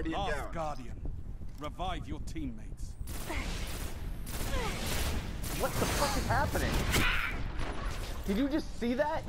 Guardian Last down. Guardian. Revive your teammates. What the fuck is happening? Did you just see that?